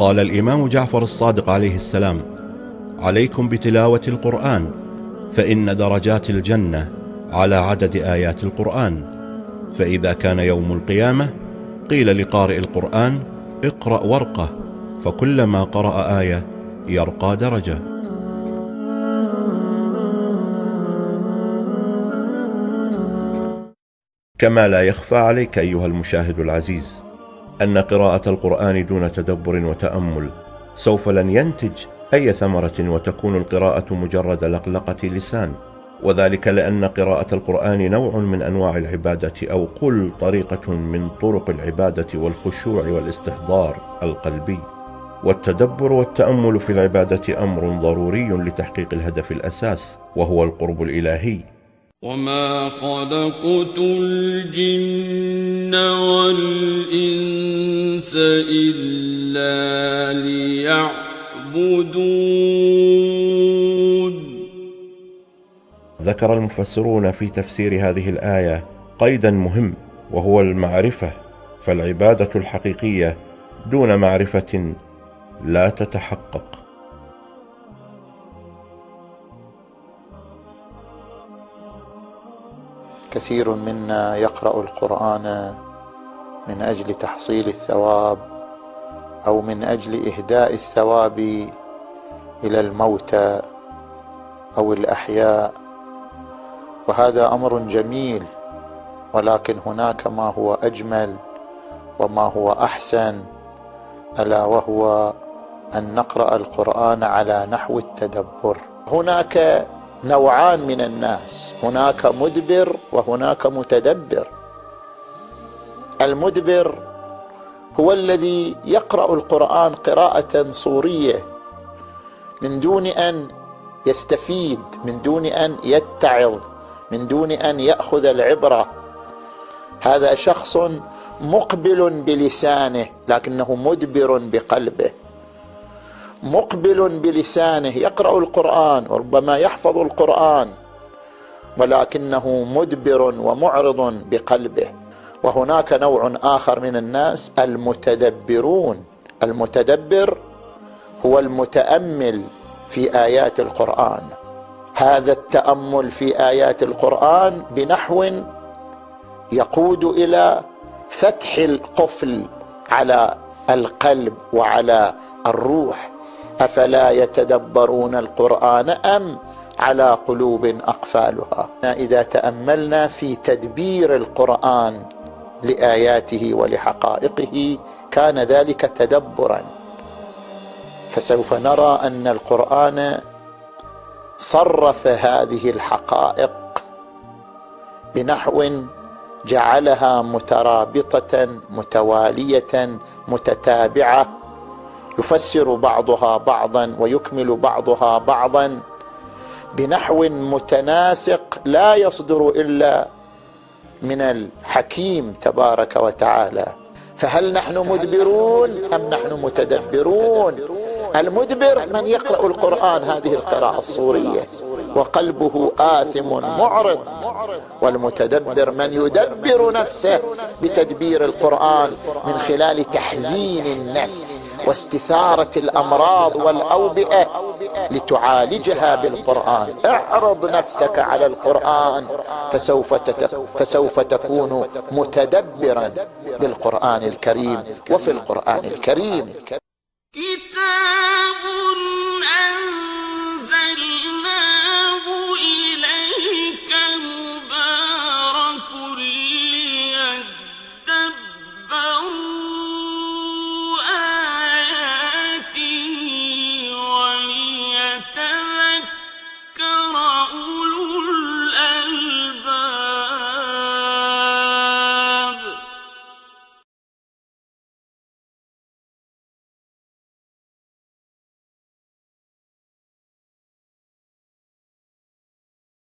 قال الإمام جعفر الصادق عليه السلام عليكم بتلاوة القرآن فإن درجات الجنة على عدد آيات القرآن فإذا كان يوم القيامة قيل لقارئ القرآن اقرأ ورقة فكلما قرأ آية يرقى درجة. كما لا يخفى عليك أيها المشاهد العزيز أن قراءة القرآن دون تدبر وتأمل. سوف لن ينتج أي ثمرة وتكون القراءة مجرد لقلقة لسان. وذلك لأن قراءة القرآن نوع من أنواع العبادة أو قل طريقة من طرق العبادة والخشوع والاستحضار القلبي. والتدبر والتأمل في العبادة أمر ضروري لتحقيق الهدف الأساس وهو القرب الإلهي. وما خلقت الجن والإنس إلا ليعبدون. ذكر المفسرون في تفسير هذه الآية قيدا مهم وهو المعرفة فالعبادة الحقيقية دون معرفة لا تتحقق. كثير منا يقرأ القرآن من أجل تحصيل الثواب أو من أجل إهداء الثواب إلى الموتى أو الأحياء. وهذا أمر جميل ولكن هناك ما هو أجمل وما هو أحسن ألا وهو أن نقرأ القرآن على نحو التدبر. هناك نوعان من الناس هناك مدبر وهناك متدبر. المدبر هو الذي يقرأ القرآن قراءة صوريه من دون أن يستفيد من دون أن يتعظ من دون أن يأخذ العبرة. هذا شخص مقبل بلسانه لكنه مدبر بقلبه. مقبل بلسانه يقرأ القرآن وربما يحفظ القرآن ولكنه مدبر ومعرض بقلبه. وهناك نوع آخر من الناس المتدبرون. المتدبر هو المتأمل في آيات القرآن. هذا التأمل في آيات القرآن بنحو يقود إلى فتح القفل على القلب وعلى الروح. أفلا يتدبرون القرآن أم على قلوب أقفالها؟ إذا تأملنا في تدبير القرآن لآياته ولحقائقه كان ذلك تدبرا. فسوف نرى أن القرآن صرف هذه الحقائق بنحو جعلها مترابطة متوالية متتابعة. يفسر بعضها بعضا ويكمل بعضها بعضا بنحو متناسق لا يصدر إلا من الحكيم تبارك وتعالى. فهل نحن مدبرون أم نحن متدبرون؟ المدبر من يقرأ القرآن هذه القراءة الصورية. وقلبه آثم معرض والمتدبر من يدبر نفسه بتدبير القرآن من خلال تحزين النفس واستثارة الأمراض والأوبئة لتعالجها بالقرآن. اعرض نفسك على القرآن فسوف, فسوف تكون متدبرا بالقرآن الكريم وفي القرآن الكريم.